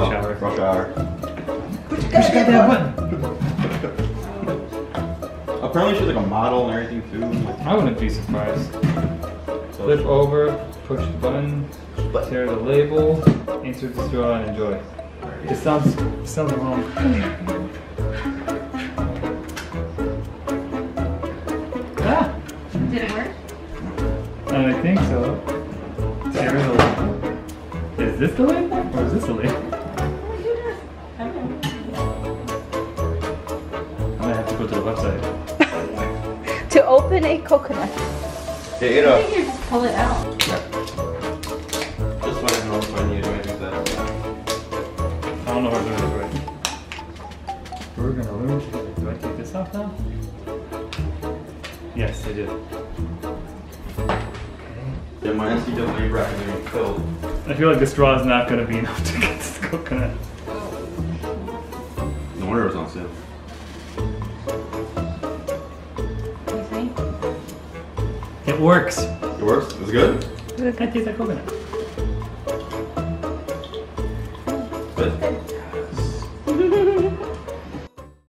Rush hour. Rush hour. Push the goddamn button. Apparently she's like a model and everything too. I wouldn't be surprised. So Flip over, push the button, tear the label, insert the straw, and enjoy. It sounds it sounds wrong. Ah, Did it work? I think so. Tear the label. Is this the label, or is this the label? I don't know. I'm gonna have to go to the website. To open a coconut. Hey, it I think you just pull it out. Just wanted to know if I need to do anything that. I don't know where to do it. We're gonna learn. Do I take this off now? Yes, I did. Yeah, my NCAA bracket is getting filled. I feel like the straw is not gonna be enough to get this coconut. No wonder it was on sale. You think? It works. It works? Is it good? I taste like coconut. Good.